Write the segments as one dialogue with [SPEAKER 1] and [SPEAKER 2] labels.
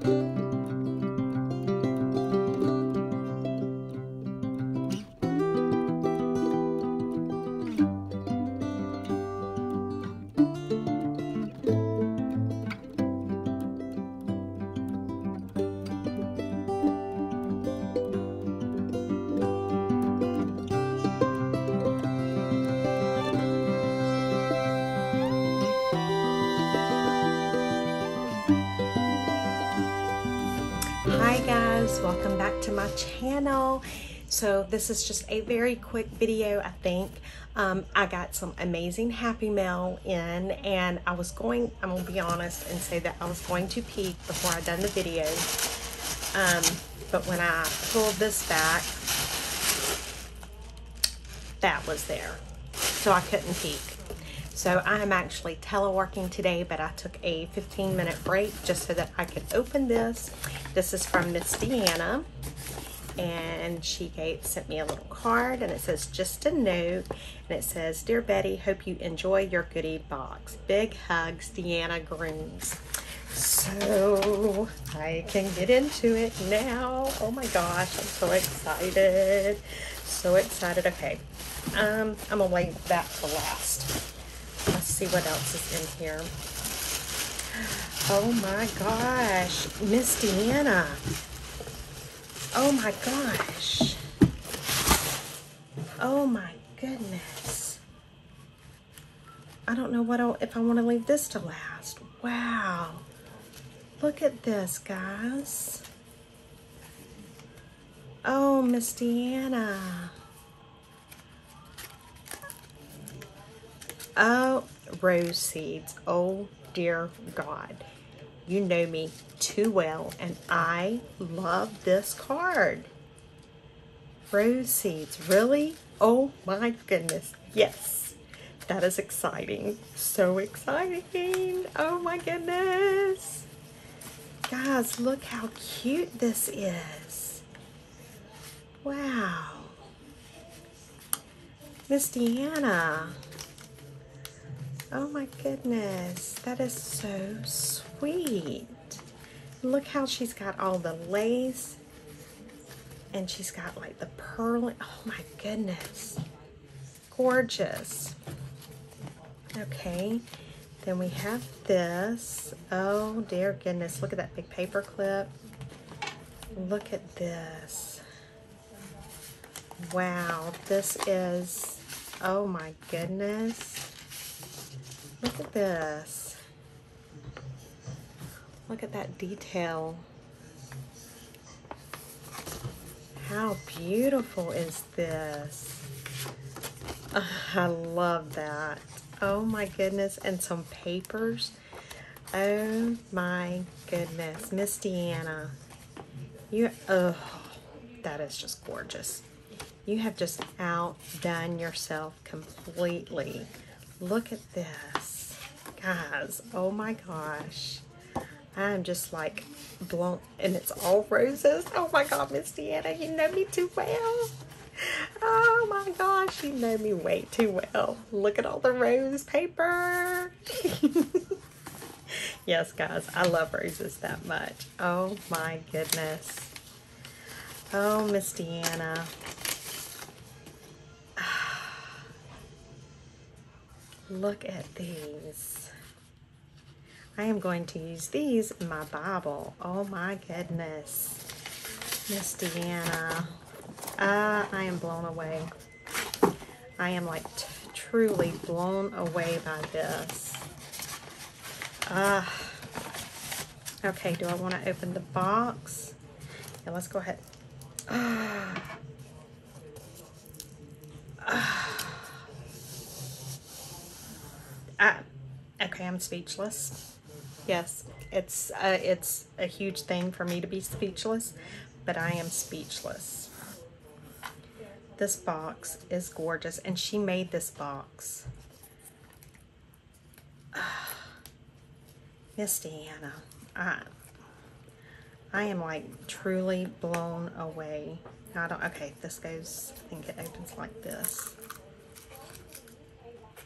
[SPEAKER 1] Hi guys, welcome back to my channel. So this is just a very quick video, I think. Um, I got some amazing Happy Mail in and I was going, I'm gonna be honest and say that I was going to peek before I done the video. Um, but when I pulled this back, that was there. So I couldn't peek. So I am actually teleworking today, but I took a 15 minute break just so that I could open this. This is from Miss Deanna and she gave, sent me a little card and it says just a note and it says dear Betty hope you enjoy your goodie box. Big hugs Deanna Grooms. So I can get into it now. Oh my gosh I'm so excited. So excited. Okay um I'm gonna wait that for last see what else is in here. Oh my gosh, Miss Deanna. Oh my gosh. Oh my goodness. I don't know what I'll, if I want to leave this to last. Wow. Look at this, guys. Oh, Miss Deanna. Oh, rose seeds. Oh, dear God. You know me too well, and I love this card. Rose seeds. Really? Oh, my goodness. Yes. That is exciting. So exciting. Oh, my goodness. Guys, look how cute this is. Wow. Miss Deanna. Oh my goodness, that is so sweet. Look how she's got all the lace and she's got like the pearl. Oh my goodness, gorgeous. Okay, then we have this. Oh dear goodness, look at that big paper clip. Look at this. Wow, this is, oh my goodness. Look at this. Look at that detail. How beautiful is this? I love that. Oh my goodness. And some papers. Oh my goodness. Miss Deanna. You, oh, that is just gorgeous. You have just outdone yourself completely. Look at this. Guys, oh my gosh. I'm just like blown, and it's all roses. Oh my God, Miss Deanna, you know me too well. Oh my gosh, you know me way too well. Look at all the rose paper. yes, guys, I love roses that much. Oh my goodness. Oh, Miss Deanna. Look at these. I am going to use these in my Bible. Oh my goodness. Miss Deanna. Uh, I am blown away. I am like truly blown away by this. Uh, okay, do I want to open the box? Yeah, let's go ahead. Uh, I, okay, I'm speechless. Yes, it's uh, it's a huge thing for me to be speechless, but I am speechless. This box is gorgeous, and she made this box. Miss Deanna, I, I am like truly blown away. I don't, okay, this goes, I think it opens like this.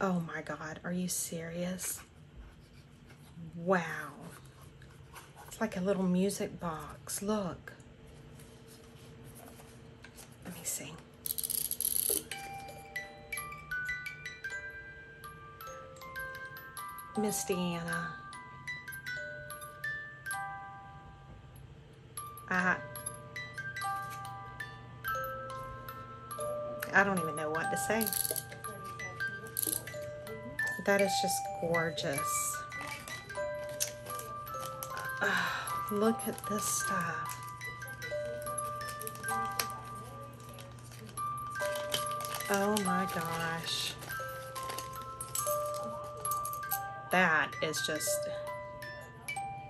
[SPEAKER 1] Oh my God, are you serious? Wow. It's like a little music box. Look. Let me see. Miss Deanna. I I don't even know what to say. That is just gorgeous. Oh, look at this stuff. Oh my gosh. That is just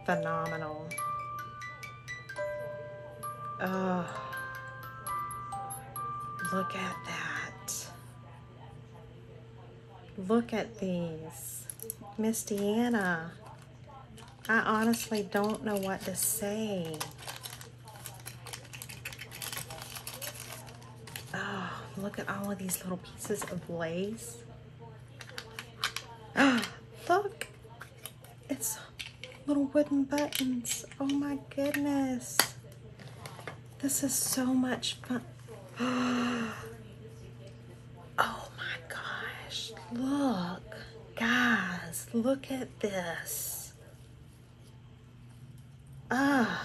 [SPEAKER 1] phenomenal. Oh, look at that. Look at these. Miss Deanna. I honestly don't know what to say. Oh, look at all of these little pieces of lace. Oh, look. It's little wooden buttons. Oh my goodness. This is so much fun. Oh my gosh. Look. Guys, look at this. Ah.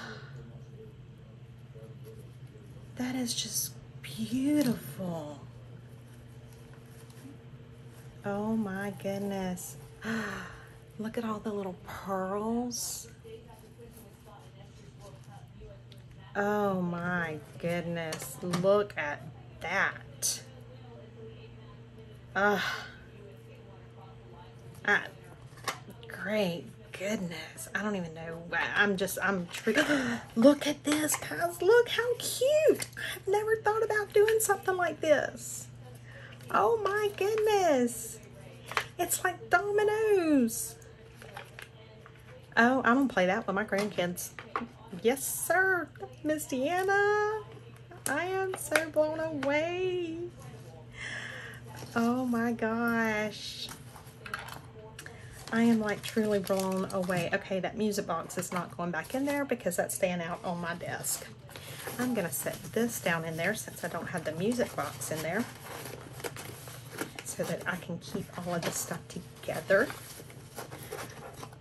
[SPEAKER 1] That is just beautiful. Oh my goodness. Ah, Look at all the little pearls. Oh my goodness. Look at that. Ah. Ah. Great goodness. I don't even know. I'm just, I'm, triggered. look at this, guys. Look how cute. I've never thought about doing something like this. Oh my goodness. It's like dominoes. Oh, I'm gonna play that with my grandkids. Yes, sir, Miss Deanna. I am so blown away. Oh my gosh. I am like truly blown away. Okay, that music box is not going back in there because that's staying out on my desk. I'm gonna set this down in there since I don't have the music box in there so that I can keep all of this stuff together.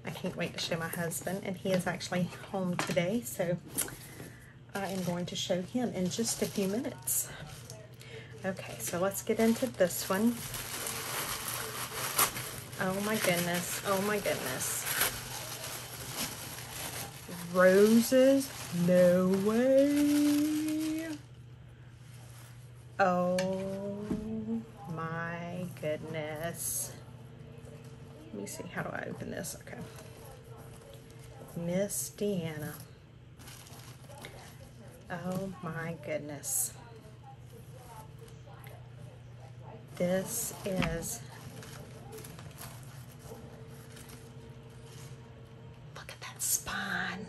[SPEAKER 1] I can't wait to show my husband and he is actually home today so I am going to show him in just a few minutes. Okay, so let's get into this one. Oh my goodness. Oh my goodness. Roses? No way. Oh my goodness. Let me see. How do I open this? Okay. Miss Deanna. Oh my goodness. This is Look at that spine.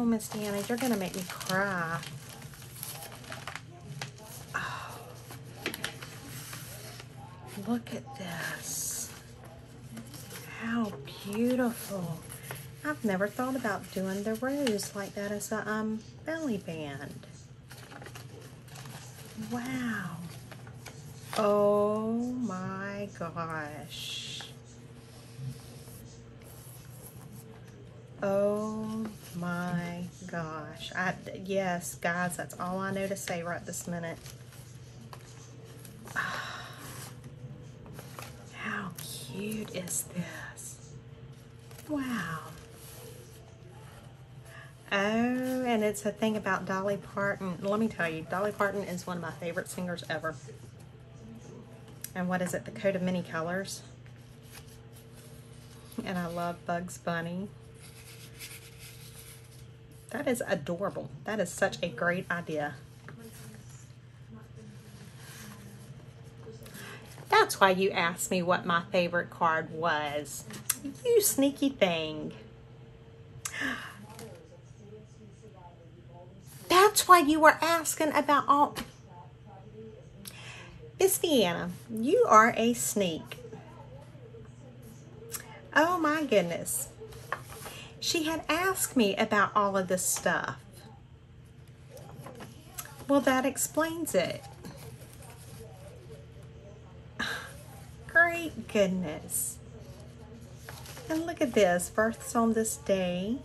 [SPEAKER 1] Oh, Miss Deanna, you're gonna make me cry. Oh. Look at this. How beautiful. I've never thought about doing the rose like that as a um, belly band. Wow. Oh my gosh. Oh my gosh. I, yes, guys, that's all I know to say right this minute. How cute is this? Wow. Oh, and it's a thing about Dolly Parton. Let me tell you, Dolly Parton is one of my favorite singers ever. And what is it? The Coat of Many Colors. And I love Bugs Bunny. That is adorable. That is such a great idea. That's why you asked me what my favorite card was. You sneaky thing. That's why you were asking about all... Miss Deanna, you are a sneak. Oh my goodness. She had asked me about all of this stuff. Well, that explains it. Great goodness. And look at this, births on this day.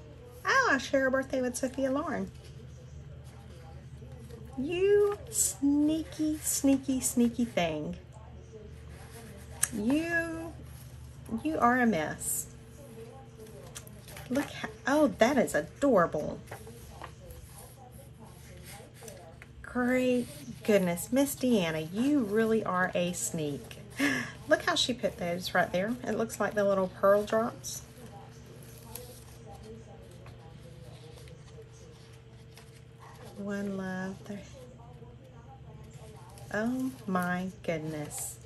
[SPEAKER 1] Oh, I share a birthday with Sophia Loren. You sneaky, sneaky, sneaky thing. You, you are a mess. Look how, oh, that is adorable. Great goodness, Miss Deanna, you really are a sneak. Look how she put those right there. It looks like the little pearl drops. One love. There. Oh my goodness.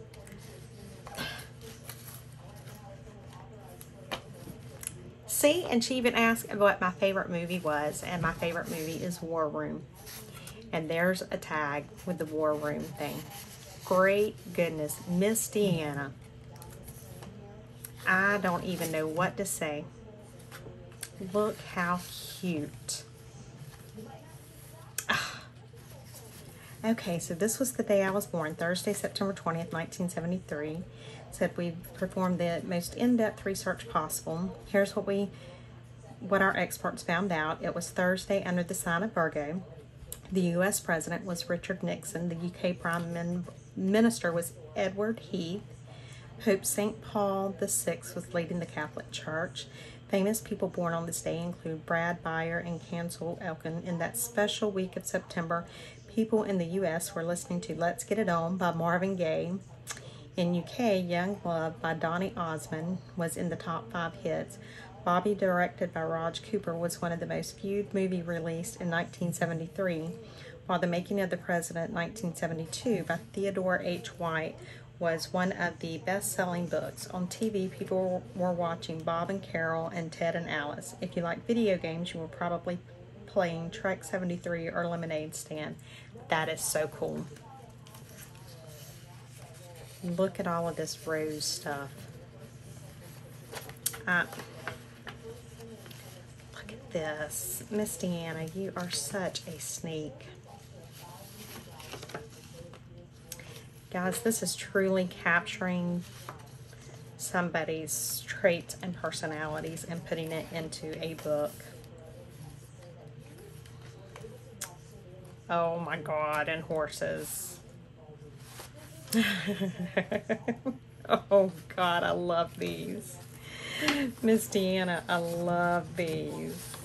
[SPEAKER 1] See, and she even asked what my favorite movie was, and my favorite movie is War Room. And there's a tag with the War Room thing. Great goodness, Miss Deanna. I don't even know what to say. Look how cute. Okay, so this was the day I was born, Thursday, September 20th, 1973. Said we've performed the most in-depth research possible. Here's what we, what our experts found out. It was Thursday under the sign of Virgo. The U.S. President was Richard Nixon. The U.K. Prime Min Minister was Edward Heath. Pope St. Paul VI was leading the Catholic Church. Famous people born on this day include Brad Beyer and Cancel Elkin. In that special week of September, people in the U.S. were listening to Let's Get It On by Marvin Gaye. In UK, Young Love by Donny Osmond was in the top five hits. Bobby, directed by Raj Kapoor, was one of the most viewed movie released in 1973, while The Making of the President 1972 by Theodore H. White was one of the best-selling books. On TV, people were watching Bob and Carol and Ted and Alice. If you like video games, you were probably playing Trek 73 or Lemonade Stand. That is so cool. Look at all of this rose stuff. Uh, look at this. Miss Deanna, you are such a sneak. Guys, this is truly capturing somebody's traits and personalities and putting it into a book. Oh my god, and horses. oh god, I love these. Miss Deanna, I love these.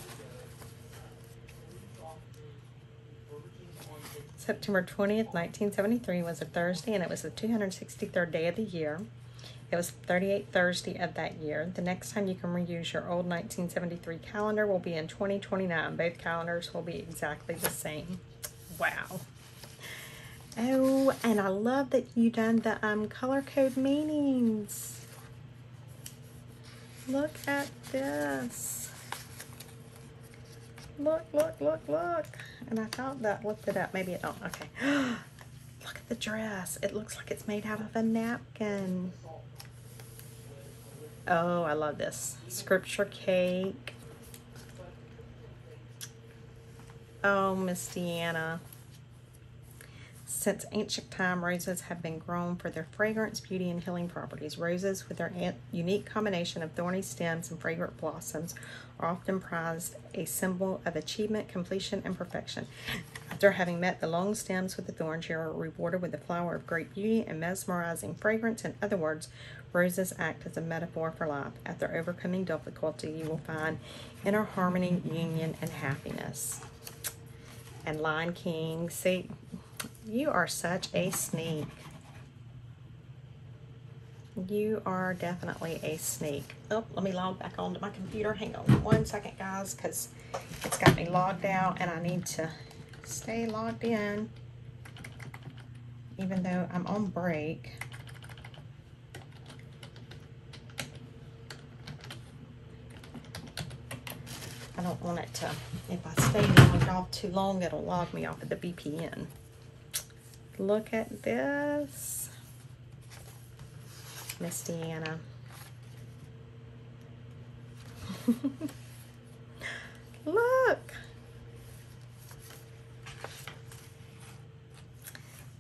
[SPEAKER 1] September 20th, 1973 was a Thursday and it was the 263rd day of the year. It was 38th Thursday of that year. The next time you can reuse your old 1973 calendar will be in 2029. Both calendars will be exactly the same. Wow. Oh, and I love that you done the um, color code meanings. Look at this. Look, look, look, look. And I thought that looked it up. Maybe it don't. Okay. look at the dress. It looks like it's made out of a napkin. Oh, I love this. Scripture cake. Oh, Miss Deanna. Since ancient time, roses have been grown for their fragrance, beauty, and healing properties. Roses, with their unique combination of thorny stems and fragrant blossoms, are often prized a symbol of achievement, completion, and perfection. After having met the long stems with the thorns, you are rewarded with a flower of great beauty and mesmerizing fragrance. In other words, roses act as a metaphor for life. After overcoming difficulty, you will find inner harmony, union, and happiness and Lion King. See, you are such a sneak. You are definitely a sneak. Oh, let me log back onto my computer. Hang on one second, guys, because it's got me logged out and I need to stay logged in even though I'm on break. I don't want it to, if I stay logged off too long, it'll log me off of the VPN. Look at this. Miss Deanna. Look.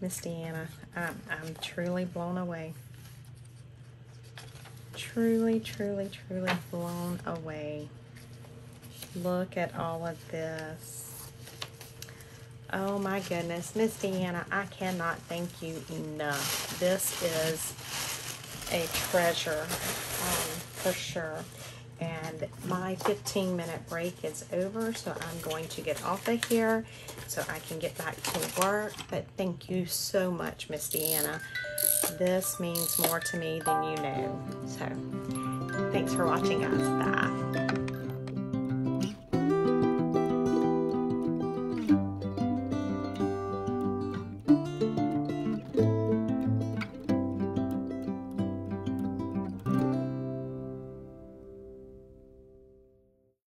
[SPEAKER 1] Miss Deanna, I'm, I'm truly blown away. Truly, truly, truly blown away. Look at all of this. Oh my goodness, Miss Deanna, I cannot thank you enough. This is a treasure um, for sure. And my 15 minute break is over, so I'm going to get off of here so I can get back to work. But thank you so much, Miss Deanna. This means more to me than you know. So thanks for watching, guys. Bye.